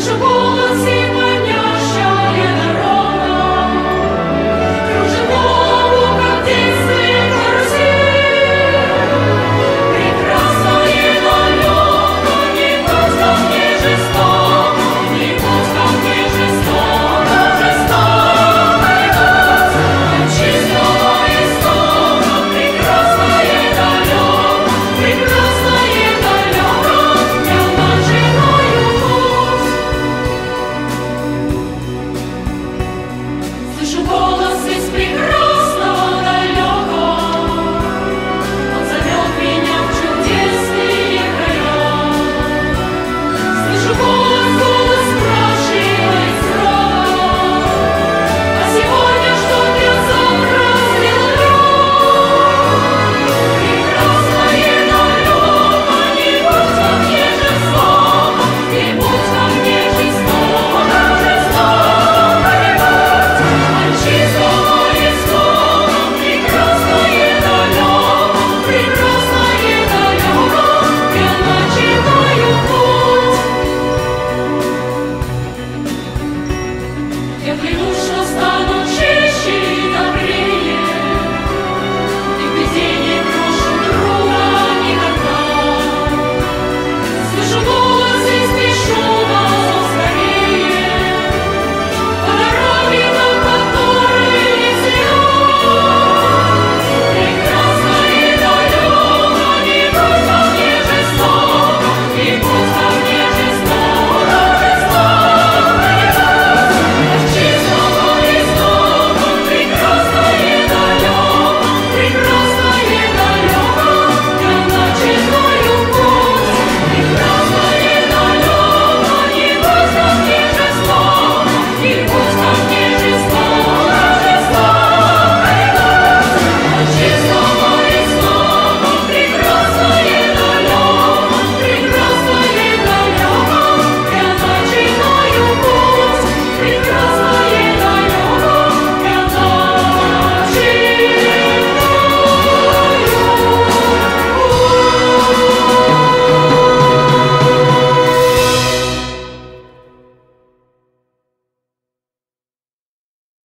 束缚